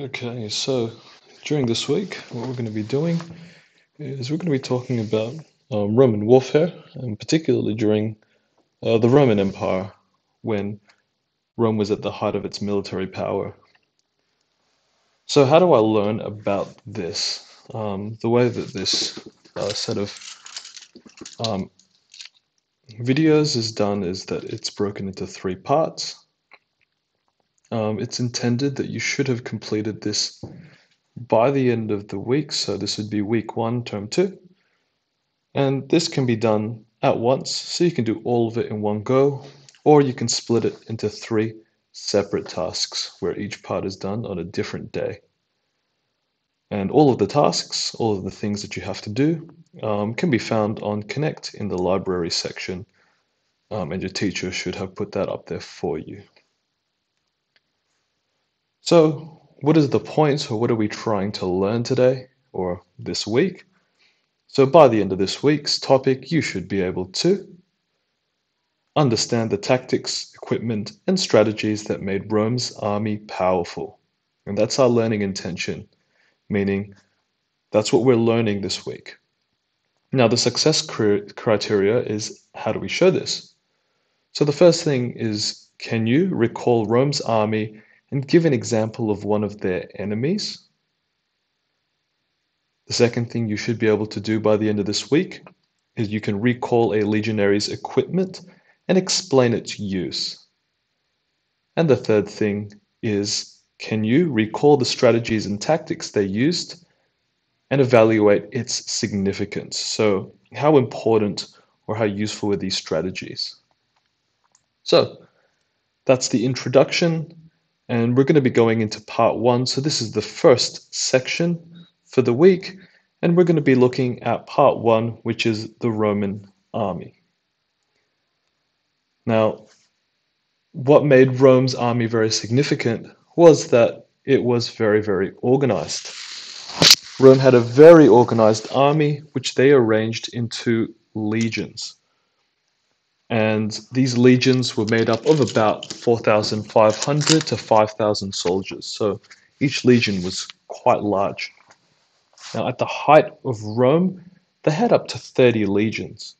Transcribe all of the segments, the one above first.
Okay, so during this week, what we're going to be doing is we're going to be talking about um, Roman warfare, and particularly during uh, the Roman Empire, when Rome was at the height of its military power. So, how do I learn about this? Um, the way that this uh, set of um, videos is done is that it's broken into three parts. Um, it's intended that you should have completed this by the end of the week. So this would be week one, term two. And this can be done at once. So you can do all of it in one go, or you can split it into three separate tasks where each part is done on a different day. And all of the tasks, all of the things that you have to do, um, can be found on Connect in the library section. Um, and your teacher should have put that up there for you. So, what is the point, or what are we trying to learn today or this week? So, by the end of this week's topic, you should be able to understand the tactics, equipment, and strategies that made Rome's army powerful. And that's our learning intention, meaning that's what we're learning this week. Now, the success criteria is how do we show this? So, the first thing is can you recall Rome's army and give an example of one of their enemies. The second thing you should be able to do by the end of this week is you can recall a legionary's equipment and explain its use. And the third thing is can you recall the strategies and tactics they used and evaluate its significance? So, how important or how useful were these strategies? So, that's the introduction and we're going to be going into part one. So this is the first section for the week. And we're going to be looking at part one, which is the Roman army. Now, what made Rome's army very significant was that it was very, very organized. Rome had a very organized army, which they arranged into legions. And these legions were made up of about 4,500 to 5,000 soldiers. So each legion was quite large. Now, at the height of Rome, they had up to 30 legions.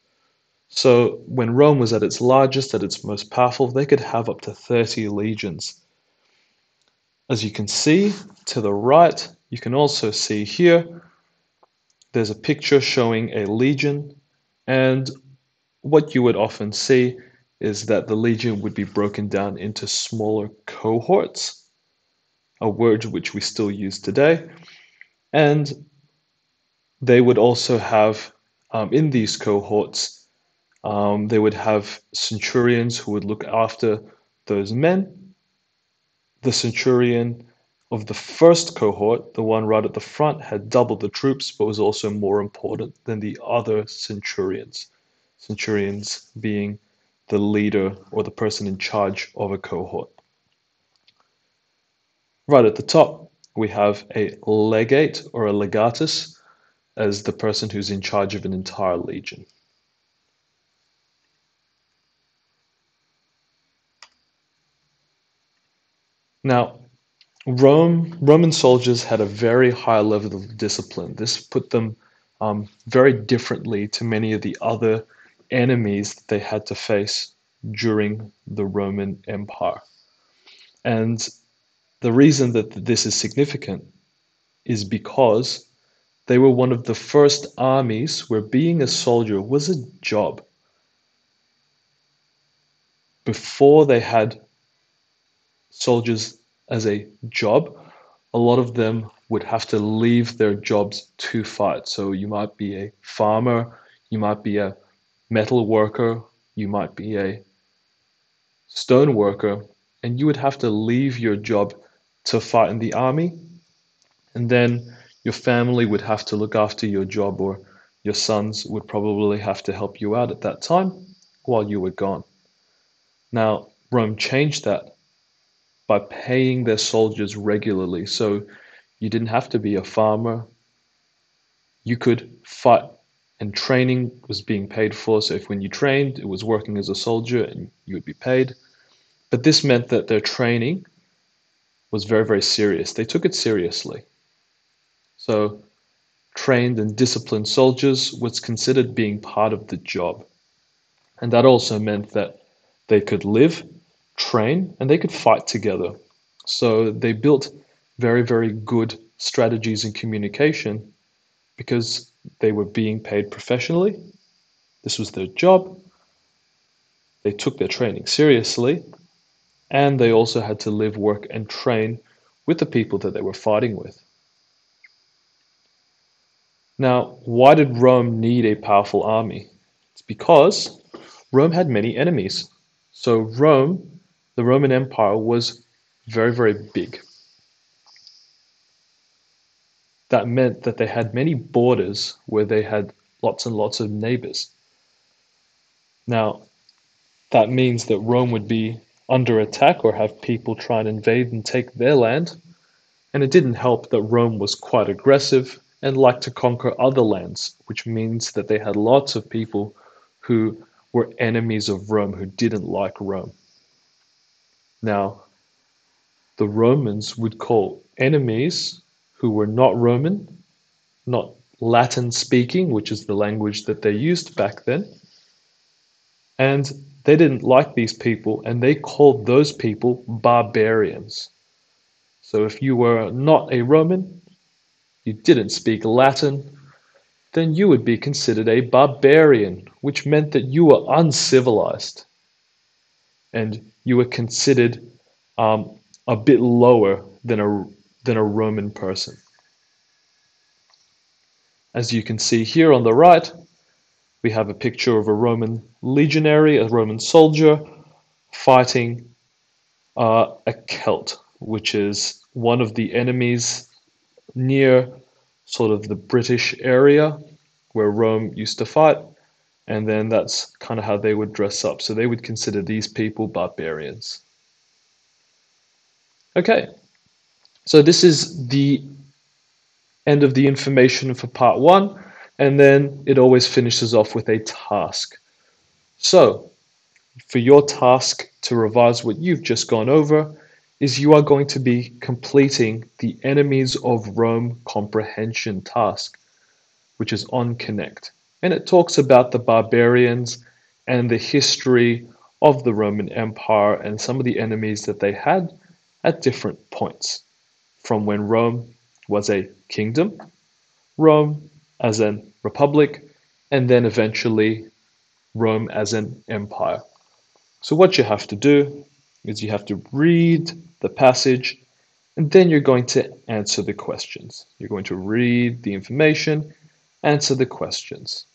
So when Rome was at its largest, at its most powerful, they could have up to 30 legions. As you can see to the right, you can also see here, there's a picture showing a legion. And what you would often see is that the legion would be broken down into smaller cohorts, a word which we still use today. And they would also have, um, in these cohorts, um, they would have centurions who would look after those men. The centurion of the first cohort, the one right at the front, had double the troops, but was also more important than the other centurions centurions being the leader or the person in charge of a cohort. Right at the top, we have a legate or a legatus as the person who's in charge of an entire legion. Now, Rome, Roman soldiers had a very high level of discipline. This put them um, very differently to many of the other enemies that they had to face during the Roman Empire. And the reason that this is significant is because they were one of the first armies where being a soldier was a job. Before they had soldiers as a job, a lot of them would have to leave their jobs to fight. So you might be a farmer, you might be a metal worker, you might be a stone worker, and you would have to leave your job to fight in the army. And then your family would have to look after your job, or your sons would probably have to help you out at that time while you were gone. Now, Rome changed that by paying their soldiers regularly. So you didn't have to be a farmer. You could fight and training was being paid for. So if when you trained, it was working as a soldier and you would be paid. But this meant that their training was very, very serious. They took it seriously. So, trained and disciplined soldiers was considered being part of the job. And that also meant that they could live, train, and they could fight together. So they built very, very good strategies in communication because they were being paid professionally. This was their job. They took their training seriously, and they also had to live, work, and train with the people that they were fighting with. Now, why did Rome need a powerful army? It's because Rome had many enemies. So, Rome, the Roman Empire, was very, very big. That meant that they had many borders where they had lots and lots of neighbors. Now, that means that Rome would be under attack or have people try and invade and take their land. And it didn't help that Rome was quite aggressive and liked to conquer other lands, which means that they had lots of people who were enemies of Rome, who didn't like Rome. Now, the Romans would call enemies who were not Roman, not Latin speaking, which is the language that they used back then, and they didn't like these people and they called those people barbarians. So if you were not a Roman, you didn't speak Latin, then you would be considered a barbarian, which meant that you were uncivilized and you were considered um, a bit lower than a, than a Roman person. As you can see here on the right, we have a picture of a Roman legionary, a Roman soldier, fighting uh, a Celt, which is one of the enemies near sort of the British area where Rome used to fight. And then that's kind of how they would dress up. So they would consider these people barbarians. Okay, so this is the end of the information for part one and then it always finishes off with a task. So, for your task to revise what you've just gone over, is you are going to be completing the Enemies of Rome comprehension task, which is on Connect. And it talks about the barbarians and the history of the Roman Empire and some of the enemies that they had at different points, from when Rome was a kingdom, Rome as an republic, and then eventually Rome as an empire. So, what you have to do is you have to read the passage and then you're going to answer the questions. You're going to read the information, answer the questions.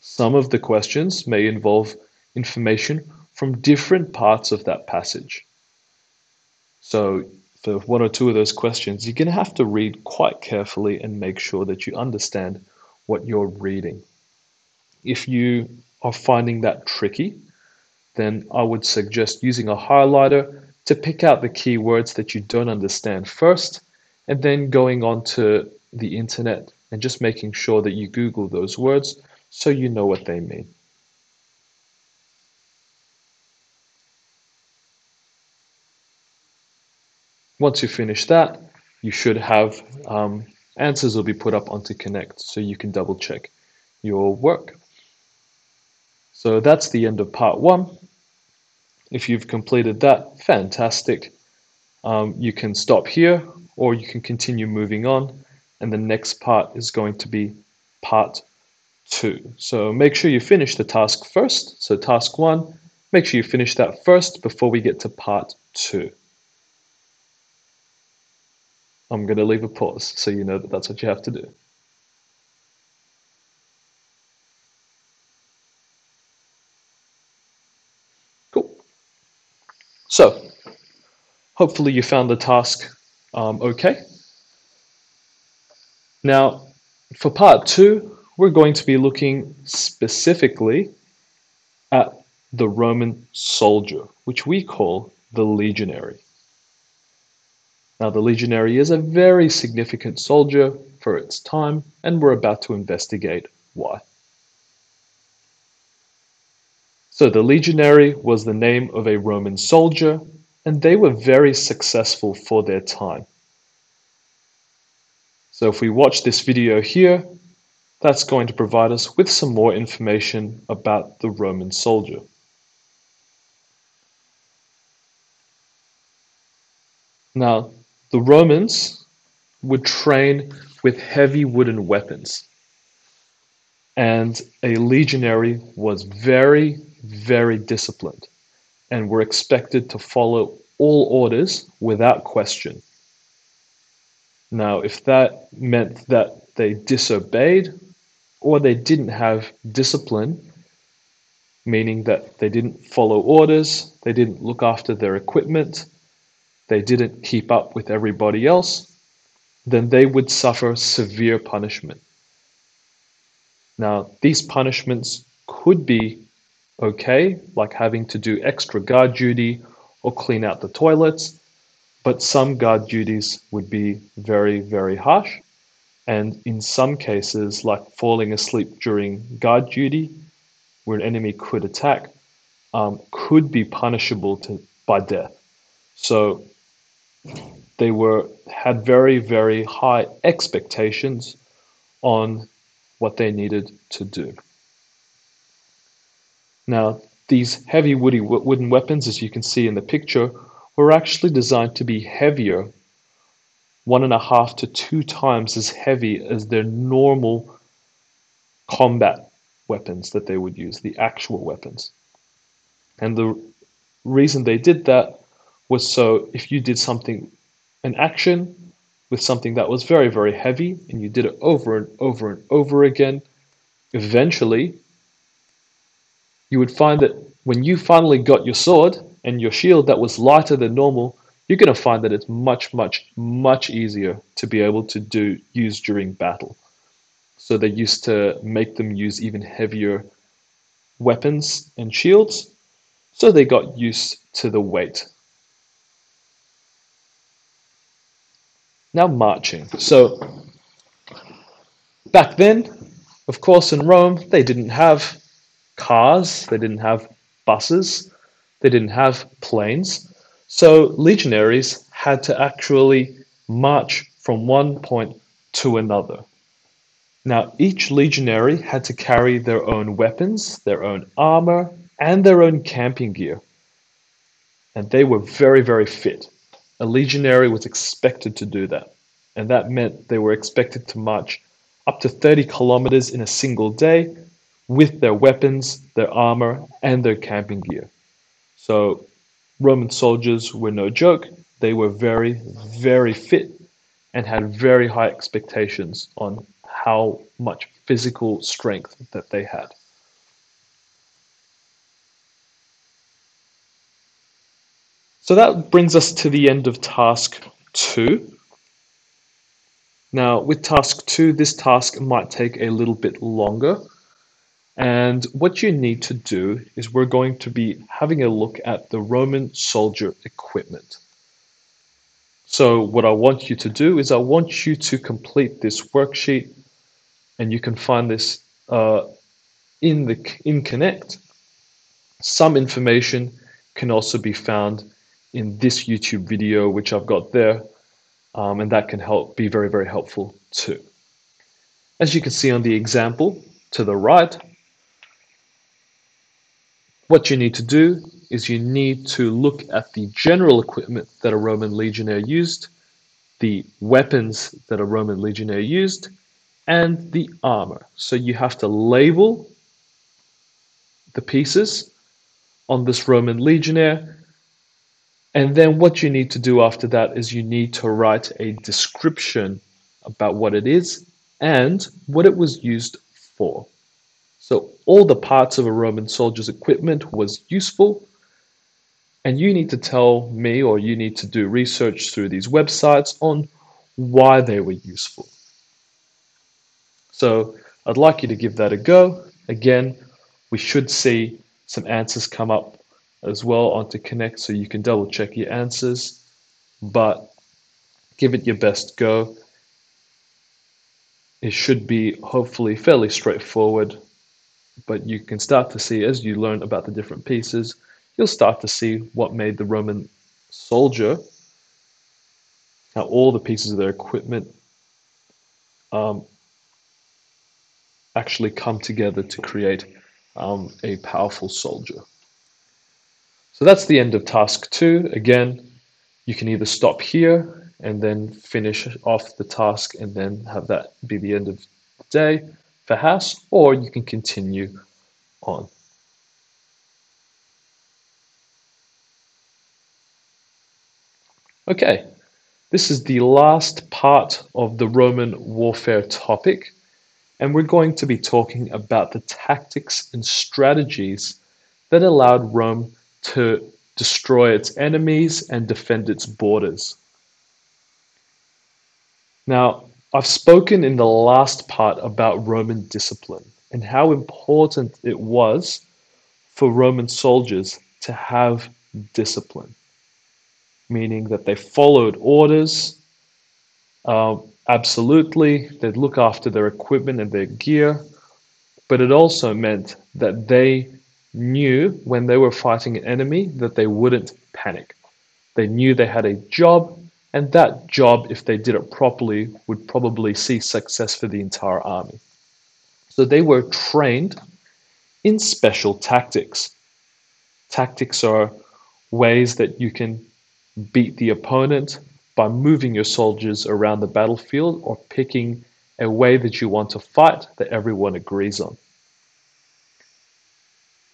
Some of the questions may involve information from different parts of that passage. So, for one or two of those questions, you're going to have to read quite carefully and make sure that you understand what you're reading. If you are finding that tricky, then I would suggest using a highlighter to pick out the keywords that you don't understand first, and then going onto the internet and just making sure that you Google those words so you know what they mean. Once you finish that, you should have um, answers will be put up onto Connect so you can double check your work. So that's the end of part one. If you've completed that, fantastic. Um, you can stop here or you can continue moving on and the next part is going to be part two. So make sure you finish the task first. So task one, make sure you finish that first before we get to part two. I'm going to leave a pause so you know that that's what you have to do. Cool. So, hopefully you found the task um, okay. Now, for part two, we're going to be looking specifically at the Roman soldier, which we call the legionary. Now, the legionary is a very significant soldier for its time, and we're about to investigate why. So, the legionary was the name of a Roman soldier, and they were very successful for their time. So if we watch this video here, that's going to provide us with some more information about the Roman soldier. Now, the Romans would train with heavy wooden weapons. And a legionary was very, very disciplined and were expected to follow all orders without question. Now, if that meant that they disobeyed or they didn't have discipline, meaning that they didn't follow orders, they didn't look after their equipment, they didn't keep up with everybody else, then they would suffer severe punishment. Now, these punishments could be okay, like having to do extra guard duty or clean out the toilets, but some guard duties would be very, very harsh. And in some cases, like falling asleep during guard duty, where an enemy could attack, um, could be punishable to, by death. So they were had very very high expectations on what they needed to do. Now, these heavy woody wooden weapons, as you can see in the picture, were actually designed to be heavier, one and a half to two times as heavy as their normal combat weapons that they would use, the actual weapons. And the reason they did that was so if you did something, an action with something that was very, very heavy, and you did it over and over and over again, eventually you would find that when you finally got your sword and your shield that was lighter than normal, you're going to find that it's much, much, much easier to be able to do use during battle. So they used to make them use even heavier weapons and shields, so they got used to the weight Now marching. So back then, of course, in Rome, they didn't have cars, they didn't have buses, they didn't have planes. So legionaries had to actually march from one point to another. Now, each legionary had to carry their own weapons, their own armor, and their own camping gear. And they were very, very fit. A legionary was expected to do that, and that meant they were expected to march up to 30 kilometers in a single day with their weapons, their armor, and their camping gear. So Roman soldiers were no joke. They were very, very fit and had very high expectations on how much physical strength that they had. So that brings us to the end of task two. Now with task two, this task might take a little bit longer. And what you need to do is we're going to be having a look at the Roman soldier equipment. So what I want you to do is I want you to complete this worksheet and you can find this uh, in the in Connect. Some information can also be found in this YouTube video, which I've got there, um, and that can help be very, very helpful too. As you can see on the example to the right, what you need to do is you need to look at the general equipment that a Roman legionnaire used, the weapons that a Roman legionnaire used, and the armor. So you have to label the pieces on this Roman legionnaire and then what you need to do after that is you need to write a description about what it is and what it was used for. So all the parts of a Roman soldier's equipment was useful and you need to tell me or you need to do research through these websites on why they were useful. So I'd like you to give that a go. Again, we should see some answers come up as well onto Connect so you can double check your answers. But give it your best go. It should be hopefully fairly straightforward, but you can start to see as you learn about the different pieces, you'll start to see what made the Roman soldier, how all the pieces of their equipment um, actually come together to create um, a powerful soldier. So that's the end of task two. Again, you can either stop here and then finish off the task and then have that be the end of the day for HASS, or you can continue on. Okay, this is the last part of the Roman warfare topic, and we're going to be talking about the tactics and strategies that allowed Rome to destroy its enemies and defend its borders. Now, I've spoken in the last part about Roman discipline and how important it was for Roman soldiers to have discipline meaning that they followed orders uh, absolutely, they'd look after their equipment and their gear, but it also meant that they knew when they were fighting an enemy that they wouldn't panic. They knew they had a job, and that job, if they did it properly, would probably see success for the entire army. So they were trained in special tactics. Tactics are ways that you can beat the opponent by moving your soldiers around the battlefield or picking a way that you want to fight that everyone agrees on.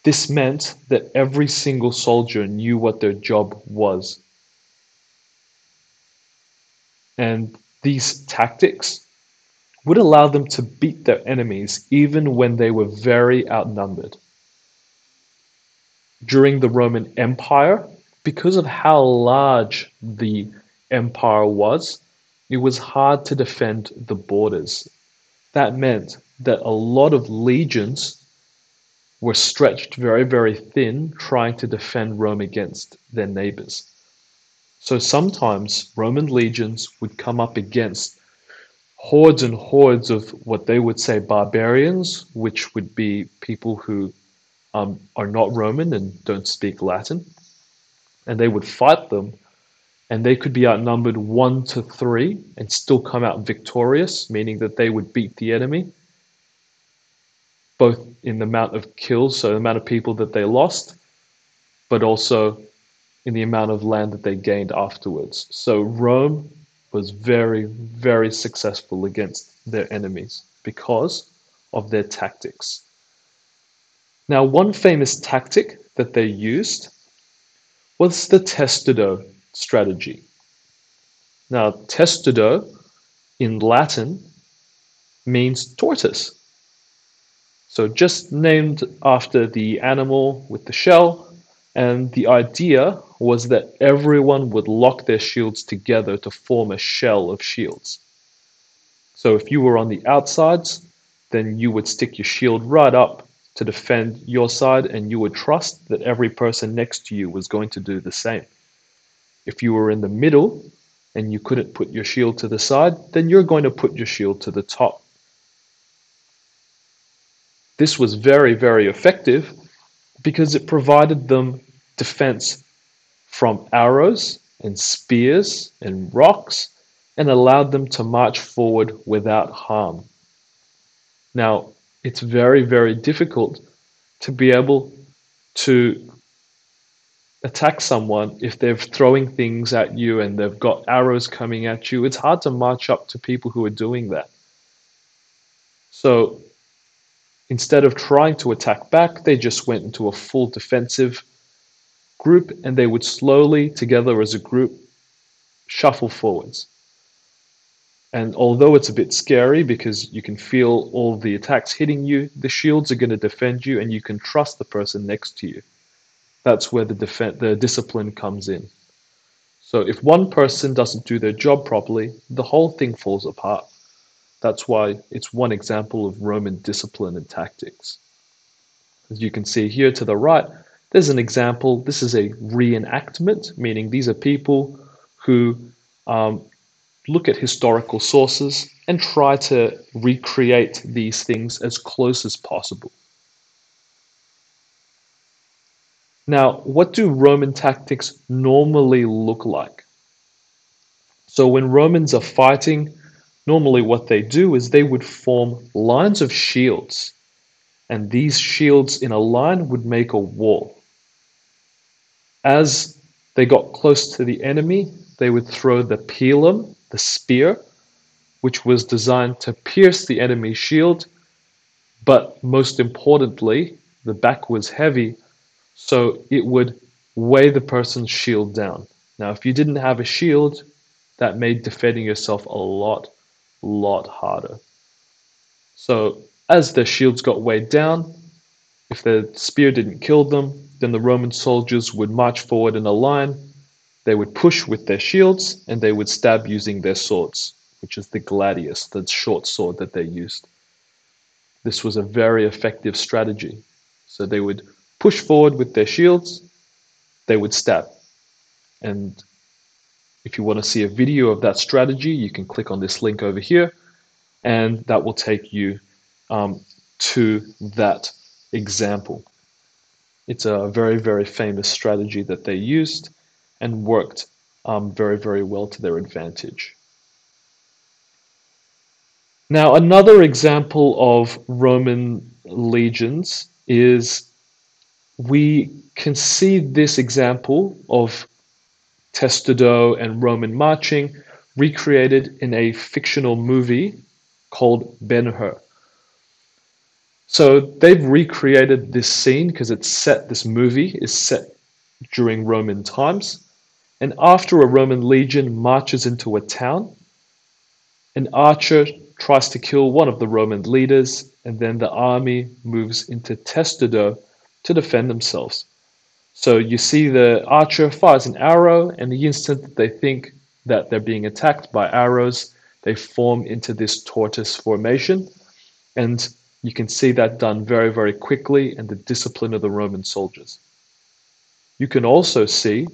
This meant that every single soldier knew what their job was. And these tactics would allow them to beat their enemies even when they were very outnumbered. During the Roman Empire, because of how large the empire was, it was hard to defend the borders. That meant that a lot of legions were stretched very, very thin trying to defend Rome against their neighbors. So sometimes Roman legions would come up against hordes and hordes of what they would say barbarians, which would be people who um, are not Roman and don't speak Latin and they would fight them, and they could be outnumbered one to three and still come out victorious, meaning that they would beat the enemy, both in the amount of kills, so the amount of people that they lost, but also in the amount of land that they gained afterwards. So Rome was very, very successful against their enemies because of their tactics. Now, one famous tactic that they used was the testudo strategy? Now, testudo in Latin means tortoise. So just named after the animal with the shell, and the idea was that everyone would lock their shields together to form a shell of shields. So if you were on the outsides, then you would stick your shield right up to defend your side, and you would trust that every person next to you was going to do the same. If you were in the middle and you couldn't put your shield to the side, then you're going to put your shield to the top. This was very, very effective because it provided them defense from arrows and spears and rocks and allowed them to march forward without harm. Now, it's very, very difficult to be able to attack someone if they're throwing things at you and they've got arrows coming at you. It's hard to march up to people who are doing that. So instead of trying to attack back, they just went into a full defensive group and they would slowly, together as a group, shuffle forwards. And although it's a bit scary because you can feel all the attacks hitting you, the shields are going to defend you and you can trust the person next to you. That's where the, def- the discipline comes in. So if one person doesn't do their job properly, the whole thing falls apart. That's why it's one example of Roman discipline and tactics. As you can see here to the right, there's an example. This is a reenactment, meaning these are people who um, look at historical sources and try to recreate these things as close as possible. Now, what do Roman tactics normally look like? So, when Romans are fighting, normally what they do is they would form lines of shields, and these shields in a line would make a wall. As they got close to the enemy, they would throw the pilum, the spear, which was designed to pierce the enemy's shield, but most importantly, the back was heavy, so it would weigh the person's shield down. Now, if you didn't have a shield, that made defending yourself a lot, lot harder. So, as their shields got weighed down, if the spear didn't kill them, then the Roman soldiers would march forward in a line. They would push with their shields and they would stab using their swords, which is the gladius, the short sword that they used. This was a very effective strategy. So they would push forward with their shields, they would stab. And if you want to see a video of that strategy, you can click on this link over here, and that will take you um, to that example. It's a very, very famous strategy that they used and worked um, very, very well to their advantage. Now, another example of Roman legions is we can see this example of Testudo and Roman marching recreated in a fictional movie called Ben Hur. So they've recreated this scene because it's set, this movie is set during Roman times. And after a Roman legion marches into a town, an archer tries to kill one of the Roman leaders, and then the army moves into Testudo to defend themselves. So you see the archer fires an arrow, and the instant that they think that they're being attacked by arrows, they form into this tortoise formation. And you can see that done very, very quickly in the discipline of the Roman soldiers. You can also see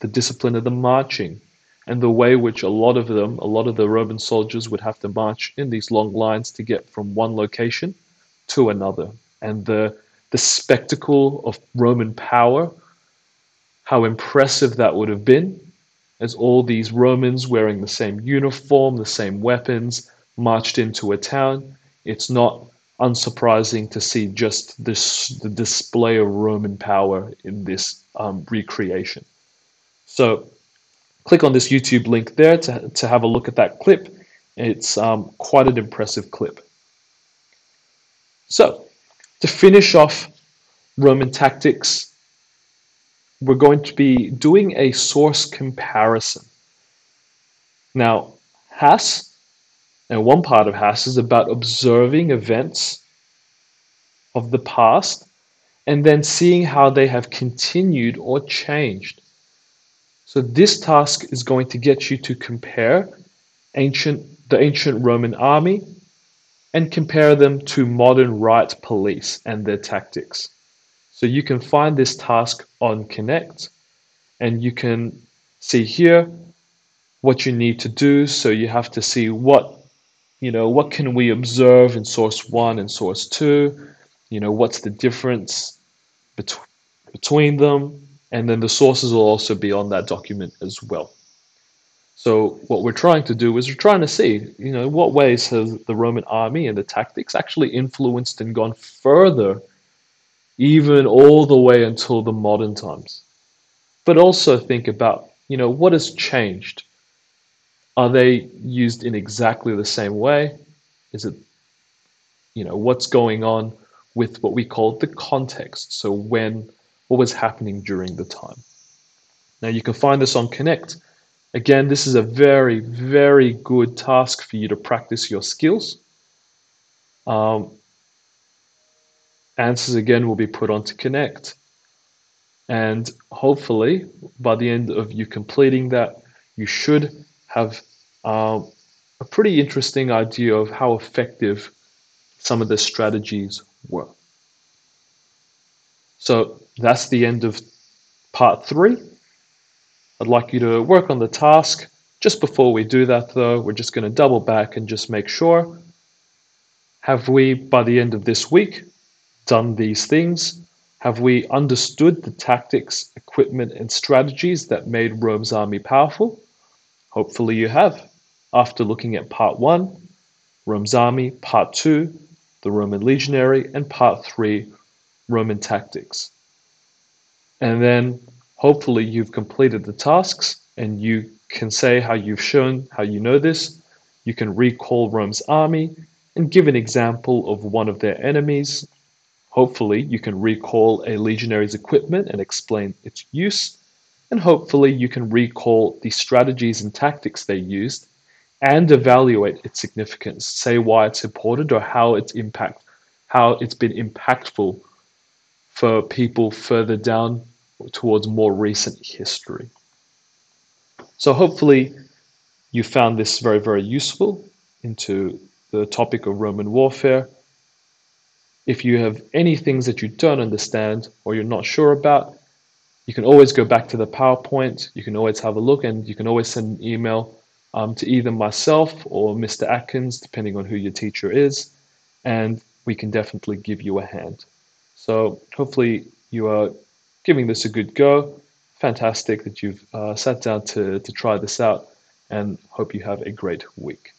the discipline of the marching and the way which a lot of them, a lot of the Roman soldiers would have to march in these long lines to get from one location to another. And the, the spectacle of Roman power, how impressive that would have been, as all these Romans wearing the same uniform, the same weapons, marched into a town. It's not unsurprising to see just this the display of Roman power in this um, recreation. So click on this YouTube link there to, to have a look at that clip. It's um, quite an impressive clip. So, to finish off Roman tactics, we're going to be doing a source comparison. Now, HASS, and one part of HASS is about observing events of the past and then seeing how they have continued or changed. So this task is going to get you to compare ancient the ancient Roman army and compare them to modern right police and their tactics. So you can find this task on Connect and you can see here what you need to do. So you have to see what, you know, what can we observe in source one and source two? You know, what's the difference bet- between them? and then the sources will also be on that document as well. So what we're trying to do is we're trying to see, you know, what ways has the Roman army and the tactics actually influenced and gone further, even all the way until the modern times. But also think about, you know, what has changed? Are they used in exactly the same way? Is it, you know, what's going on with what we call the context? So when what was happening during the time. Now you can find this on Connect. Again, this is a very, very good task for you to practice your skills. Um, answers again will be put onto Connect. And hopefully, by the end of you completing that, you should have uh, a pretty interesting idea of how effective some of the strategies were. So that's the end of part three. I'd like you to work on the task. Just before we do that, though, we're just going to double back and just make sure have we, by the end of this week, done these things? Have we understood the tactics, equipment, and strategies that made Rome's army powerful? Hopefully, you have. After looking at part one, Rome's army, part two, the Roman legionary, and part three, Roman tactics. And then hopefully you've completed the tasks and you can say how you've shown how you know this. You can recall Rome's army and give an example of one of their enemies. Hopefully, you can recall a legionary's equipment and explain its use. And hopefully, you can recall the strategies and tactics they used and evaluate its significance, say why it's important or how it's impact, how it's been impactful for people further down towards more recent history. So hopefully you found this very, very useful into the topic of Roman warfare. If you have any things that you don't understand or you're not sure about, you can always go back to the PowerPoint. You can always have a look and you can always send an email um, to either myself or Mr. Atkins, depending on who your teacher is, and we can definitely give you a hand. So hopefully you are giving this a good go. Fantastic that you've uh, sat down to, to try this out and hope you have a great week.